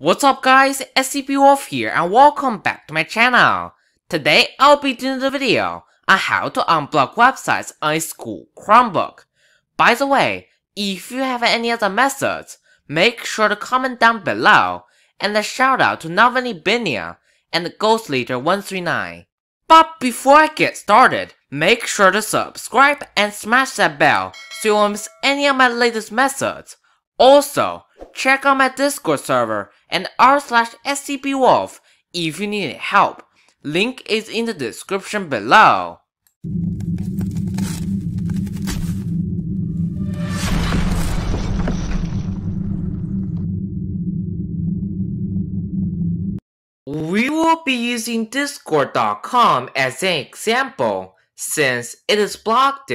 What's up guys, SCP Wolf here and welcome back to my channel. Today I'll be doing the video on how to unblock websites on a school Chromebook. By the way, if you have any other methods, make sure to comment down below and a shout out to Navneet Baniya and Ghost Leader 139. But before I get started, make sure to subscribe and smash that bell so you won't miss any of my latest methods. Also, check out my Discord server and r slash scpwolf if you need help. Link is in the description below. We will be using discord.com as an example since it is blocked.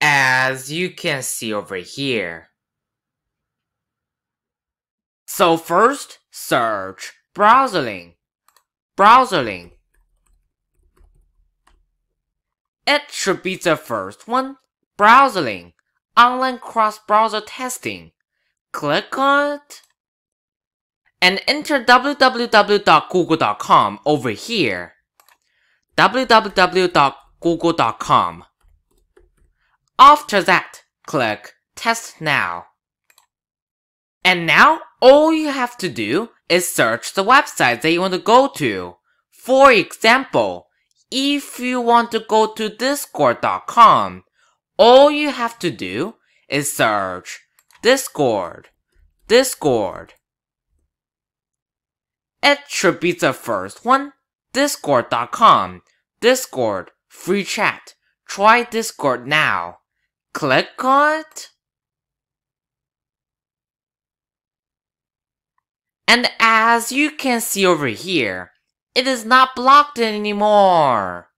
As you can see over here. So first, search Browserling. Browserling. It should be the first one. Browserling. Online cross-browser testing. Click on it. And enter www.google.com over here. www.google.com. After that, click Test Now. And now, all you have to do is search the website that you want to go to. For example, if you want to go to discord.com, all you have to do is search Discord, Discord. It should be the first one, discord.com, Discord, free chat. Try Discord now. Click on it. And as you can see over here, it is not blocked anymore.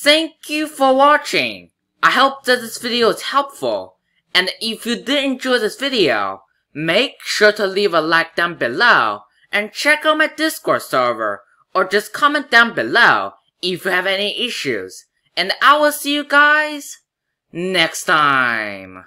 Thank you for watching. I hope that this video is helpful. And if you did enjoy this video, make sure to leave a like down below and check out my Discord server or just comment down below if you have any issues. And I will see you guys next time.